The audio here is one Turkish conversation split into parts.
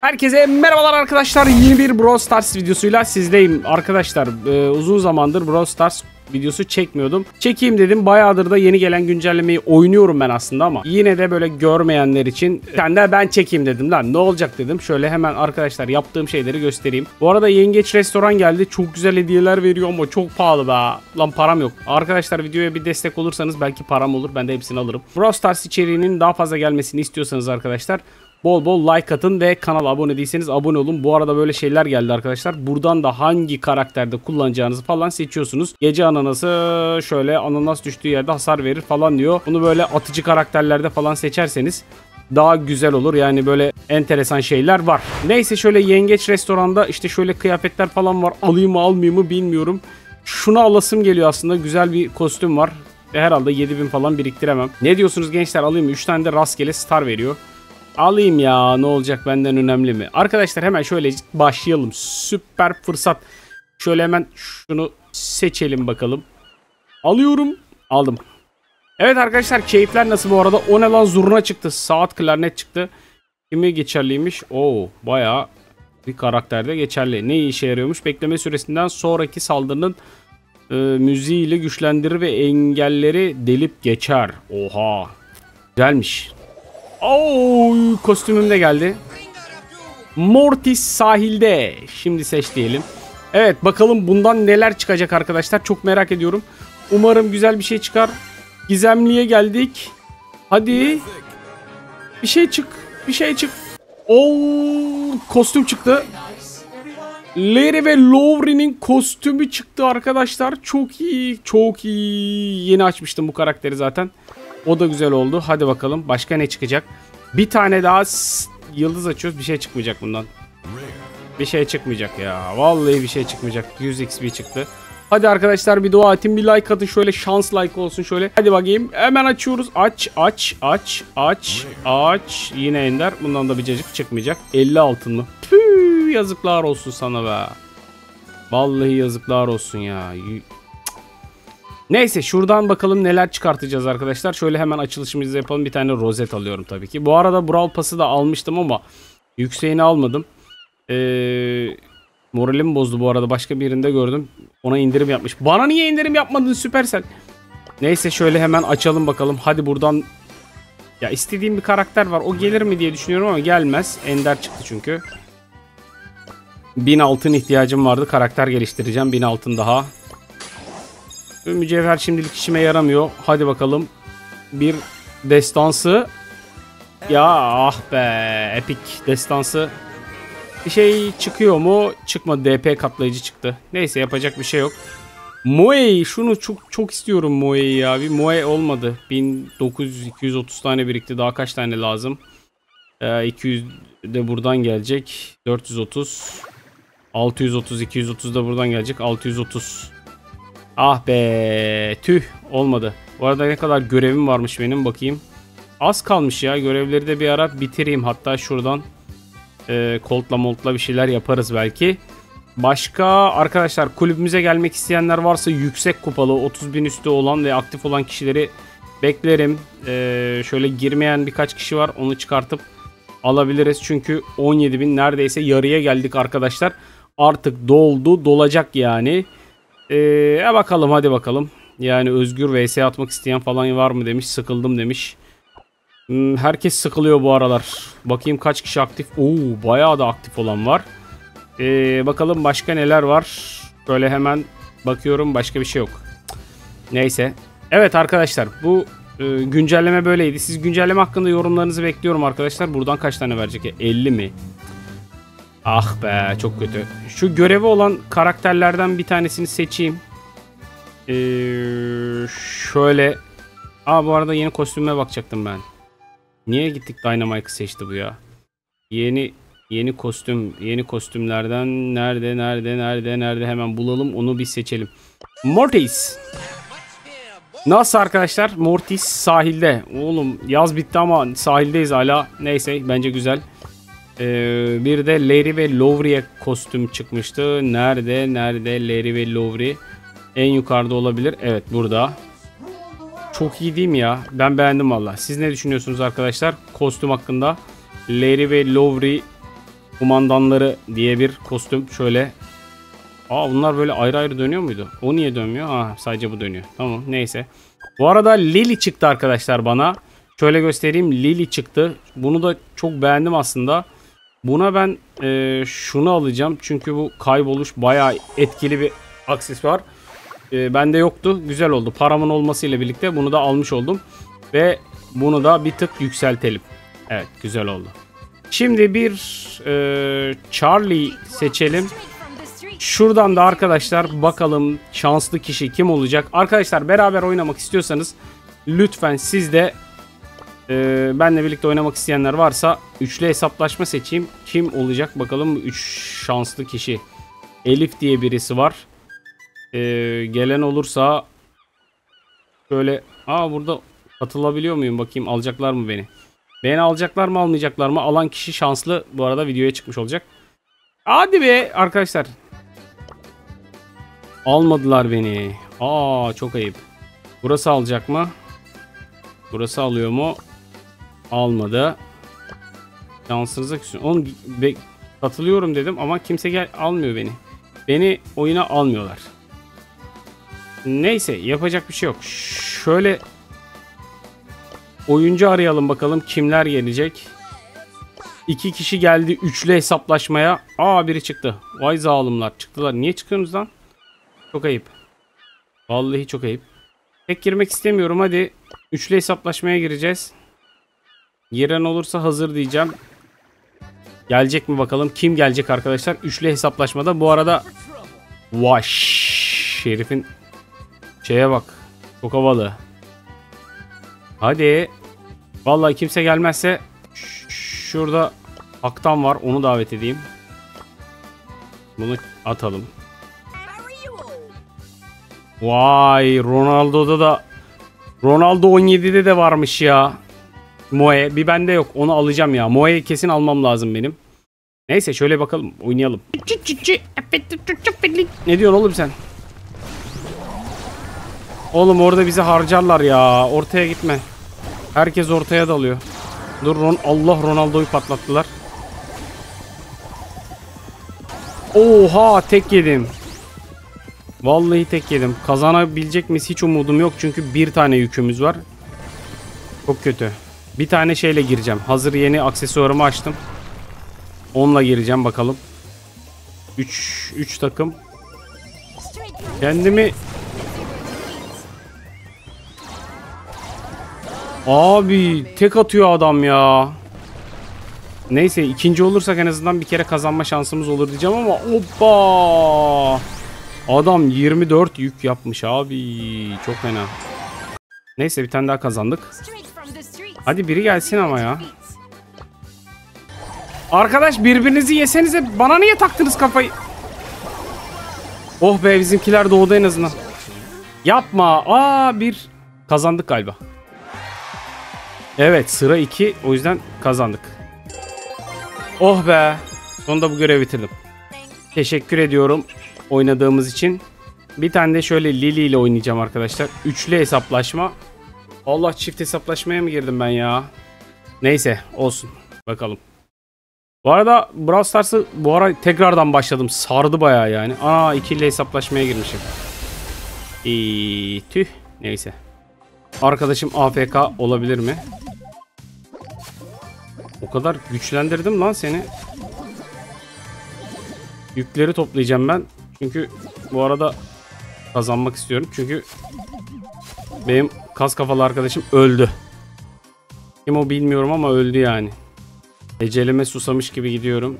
Herkese merhabalar arkadaşlar. Yeni bir Brawl Stars videosuyla sizdeyim. Arkadaşlar e, uzun zamandır Brawl Stars videosu çekmiyordum. Çekeyim dedim. Bayağıdır da yeni gelen güncellemeyi oynuyorum ben aslında ama yine de böyle görmeyenler için sen de ben çekeyim dedim lan. Ne olacak dedim. Şöyle hemen arkadaşlar yaptığım şeyleri göstereyim. Bu arada Yengeç Restoran geldi. Çok güzel hediyeler veriyor ama çok pahalı be. Lan param yok. Arkadaşlar videoya bir destek olursanız belki param olur. Ben de hepsini alırım. Brawl Stars içeriğinin daha fazla gelmesini istiyorsanız arkadaşlar Bol bol like atın ve kanala abone değilseniz abone olun. Bu arada böyle şeyler geldi arkadaşlar. Buradan da hangi karakterde kullanacağınızı falan seçiyorsunuz. Gece ananası şöyle ananas düştüğü yerde hasar verir falan diyor. Bunu böyle atıcı karakterlerde falan seçerseniz daha güzel olur. Yani böyle enteresan şeyler var. Neyse şöyle yengeç restoranda işte şöyle kıyafetler falan var. Alayım mı almayayım mı bilmiyorum. Şunu alasım geliyor aslında. Güzel bir kostüm var. Herhalde 7000 falan biriktiremem. Ne diyorsunuz gençler alayım mı? 3 tane de rastgele star veriyor. Alayım ya ne olacak benden önemli mi? Arkadaşlar hemen şöyle başlayalım. Süper fırsat. Şöyle hemen şunu seçelim bakalım. Alıyorum. Aldım. Evet arkadaşlar keyifler nasıl bu arada? O ne lan zurna çıktı. Saat klarnet çıktı. Kimi geçerliymiş? Oo bayağı bir karakterde geçerli. Ne işe yarıyormuş? Bekleme süresinden sonraki saldırının e, müziğiyle güçlendirir ve engelleri delip geçer. Oha. Güzelmiş. Oo, kostümüm de geldi. Mortis sahilde. Şimdi seç diyelim. Evet bakalım bundan neler çıkacak arkadaşlar. Çok merak ediyorum. Umarım güzel bir şey çıkar. Gizemliye geldik. Hadi. Bir şey çık. Bir şey çık. Oo, kostüm çıktı. Larry ve Lowry'nin kostümü çıktı arkadaşlar. Çok iyi. Çok iyi. Yeni açmıştım bu karakteri zaten. O da güzel oldu. Hadi bakalım başka ne çıkacak? Bir tane daha yıldız açıyoruz. Bir şey çıkmayacak bundan. Bir şey çıkmayacak ya. Vallahi bir şey çıkmayacak. 100 XP çıktı. Hadi arkadaşlar bir dua atın bir like atın şöyle şans like olsun şöyle. Hadi bakayım hemen açıyoruz. Aç aç aç aç aç. Yine ender. Bundan da bir cacık çıkmayacak. 50 altın mı? Püh, yazıklar olsun sana be. Vallahi yazıklar olsun ya. Neyse şuradan bakalım neler çıkartacağız arkadaşlar. Şöyle hemen açılışımızı yapalım. Bir tane rozet alıyorum tabii ki. Bu arada Brawl Pass'ı da almıştım ama yükseğini almadım. Ee, moralim bozdu bu arada. Başka bir yerinde gördüm. Ona indirim yapmış. Bana niye indirim yapmadın Süpersel? Neyse şöyle hemen açalım bakalım. Hadi buradan ya istediğim bir karakter var. O gelir mi diye düşünüyorum ama gelmez. Ender çıktı çünkü. 1000 altın ihtiyacım vardı. Karakter geliştireceğim. 1000 altın daha. Mücevher şimdilik işime yaramıyor. Hadi bakalım. Bir destansı. Ya ah be. Epic destansı. Bir şey çıkıyor mu? Çıkmadı. DP katlayıcı çıktı. Neyse yapacak bir şey yok. Moe şunu çok çok istiyorum Moe'yi ya. Bir Moe olmadı. 1900 230 tane birikti. Daha kaç tane lazım? Ee, 200 de buradan gelecek. 430 630 230 da buradan gelecek. 630 Ah be tüh olmadı. Bu arada ne kadar görevim varmış benim bakayım. Az kalmış ya görevleri de bir ara bitireyim. Hatta şuradan e, koltla moltla bir şeyler yaparız belki. Başka arkadaşlar kulübümüze gelmek isteyenler varsa yüksek kupalı 30 bin üstü olan ve aktif olan kişileri beklerim. Ee, şöyle girmeyen birkaç kişi var onu çıkartıp alabiliriz. Çünkü 17 bin neredeyse yarıya geldik arkadaşlar. Artık doldu dolacak yani. Ee, bakalım hadi bakalım. Yani Özgür vs atmak isteyen falan var mı demiş. Sıkıldım demiş. Hmm, herkes sıkılıyor bu aralar. Bakayım kaç kişi aktif. Oo bayağı da aktif olan var. Ee, bakalım başka neler var. Böyle hemen bakıyorum başka bir şey yok. Neyse. Evet arkadaşlar bu e, güncelleme böyleydi. Siz güncelleme hakkında yorumlarınızı bekliyorum arkadaşlar. Buradan kaç tane verecek? 50 mi? Ah be çok kötü. Şu görevi olan karakterlerden bir tanesini seçeyim. Ee, şöyle. Aa bu arada yeni kostüme bakacaktım ben. Niye gittik Dynamite'ı seçti bu ya? Yeni yeni kostüm, yeni kostümlerden nerede nerede nerede nerede hemen bulalım onu bir seçelim. Mortis. Nasıl arkadaşlar? Mortis sahilde. Oğlum yaz bitti ama sahildeyiz hala. Neyse bence güzel. Ee, bir de Larry ve Lowry'e kostüm çıkmıştı. Nerede? Nerede Larry ve Lowry? En yukarıda olabilir. Evet burada. Çok iyi değil mi ya? Ben beğendim valla. Siz ne düşünüyorsunuz arkadaşlar? Kostüm hakkında. Larry ve Lowry kumandanları diye bir kostüm şöyle. Aa bunlar böyle ayrı ayrı dönüyor muydu? O niye dönmüyor? Aa sadece bu dönüyor. Tamam neyse. Bu arada Lily çıktı arkadaşlar bana. Şöyle göstereyim Lily çıktı. Bunu da çok beğendim aslında. Buna ben e, şunu alacağım. Çünkü bu kayboluş bayağı etkili bir aksesuar. E, bende yoktu. Güzel oldu. Paramın olmasıyla birlikte bunu da almış oldum. Ve bunu da bir tık yükseltelim. Evet güzel oldu. Şimdi bir e, Charlie seçelim. Şuradan da arkadaşlar bakalım şanslı kişi kim olacak. Arkadaşlar beraber oynamak istiyorsanız lütfen siz de e, benle birlikte oynamak isteyenler varsa üçlü hesaplaşma seçeyim. Kim olacak bakalım 3 şanslı kişi. Elif diye birisi var. E, gelen olursa şöyle aa burada katılabiliyor muyum bakayım alacaklar mı beni? Beni alacaklar mı almayacaklar mı? Alan kişi şanslı bu arada videoya çıkmış olacak. Hadi be arkadaşlar. Almadılar beni. Aa çok ayıp. Burası alacak mı? Burası alıyor mu? Almadı. Şansınıza küsün. Oğlum be, katılıyorum dedim ama kimse gel almıyor beni. Beni oyuna almıyorlar. Neyse yapacak bir şey yok. Şöyle oyuncu arayalım bakalım kimler gelecek. İki kişi geldi üçlü hesaplaşmaya. Aa biri çıktı. Vay zalimler çıktılar. Niye çıkıyorsunuz lan? Çok ayıp. Vallahi çok ayıp. Tek girmek istemiyorum. Hadi üçlü hesaplaşmaya gireceğiz. Giren olursa hazır diyeceğim. Gelecek mi bakalım? Kim gelecek arkadaşlar? Üçlü hesaplaşmada. Bu arada Vaş Şerif'in şeye bak. Çok havalı. Hadi. Vallahi kimse gelmezse şurada Aktan var. Onu davet edeyim. Bunu atalım. Vay Ronaldo'da da Ronaldo 17'de de varmış ya. Moe bir bende yok. Onu alacağım ya. Moe'yi kesin almam lazım benim. Neyse şöyle bakalım. Oynayalım. Ne diyorsun oğlum sen? Oğlum orada bizi harcarlar ya. Ortaya gitme. Herkes ortaya dalıyor. Dur Ron Allah Ronaldo'yu patlattılar. Oha tek yedim. Vallahi tek yedim. Kazanabilecek miyiz hiç umudum yok. Çünkü bir tane yükümüz var. Çok kötü. Bir tane şeyle gireceğim. Hazır yeni aksesuarımı açtım. Onunla gireceğim bakalım. 3 3 takım. Kendimi Abi tek atıyor adam ya. Neyse ikinci olursak en azından bir kere kazanma şansımız olur diyeceğim ama hoppa. Adam 24 yük yapmış abi. Çok fena. Neyse bir tane daha kazandık. Hadi biri gelsin ama ya. Arkadaş birbirinizi yesenize bana niye taktınız kafayı? Oh be bizimkiler doğdu en azından. Yapma. Aa bir kazandık galiba. Evet sıra 2 o yüzden kazandık. Oh be. Sonunda bu görevi bitirdim. Teşekkür ediyorum oynadığımız için. Bir tane de şöyle Lily ile oynayacağım arkadaşlar. Üçlü hesaplaşma. Allah çift hesaplaşmaya mı girdim ben ya? Neyse olsun. Bakalım. Bu arada Brawl Stars'ı bu ara tekrardan başladım. Sardı bayağı yani. Aa ikili hesaplaşmaya girmişim. İyi, tüh. Neyse. Arkadaşım AFK olabilir mi? O kadar güçlendirdim lan seni. Yükleri toplayacağım ben. Çünkü bu arada kazanmak istiyorum. Çünkü benim kas kafalı arkadaşım öldü. Kim o bilmiyorum ama öldü yani. Ecelime susamış gibi gidiyorum.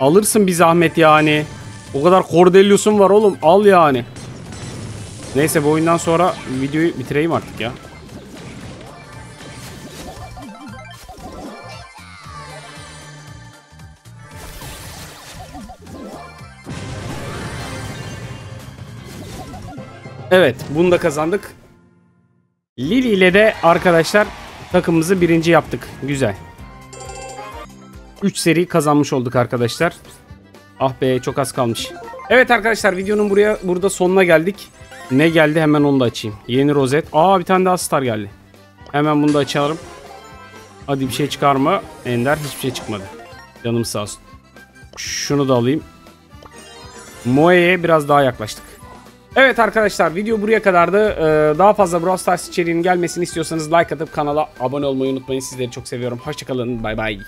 Alırsın bir zahmet yani. O kadar Cordelius'un var oğlum. Al yani. Neyse bu oyundan sonra videoyu bitireyim artık ya. Evet bunu da kazandık. Lili ile de arkadaşlar takımımızı birinci yaptık. Güzel. 3 seri kazanmış olduk arkadaşlar. Ah be çok az kalmış. Evet arkadaşlar videonun buraya burada sonuna geldik. Ne geldi hemen onu da açayım. Yeni rozet. Aa bir tane daha star geldi. Hemen bunu da açalım. Hadi bir şey çıkar mı? Ender hiçbir şey çıkmadı. Canım sağ olsun. Şunu da alayım. Moe'ye biraz daha yaklaştık. Evet arkadaşlar video buraya kadardı. Ee, daha fazla Brawl Stars içeriğinin gelmesini istiyorsanız like atıp kanala abone olmayı unutmayın. Sizleri çok seviyorum. Hoşçakalın. Bay bay.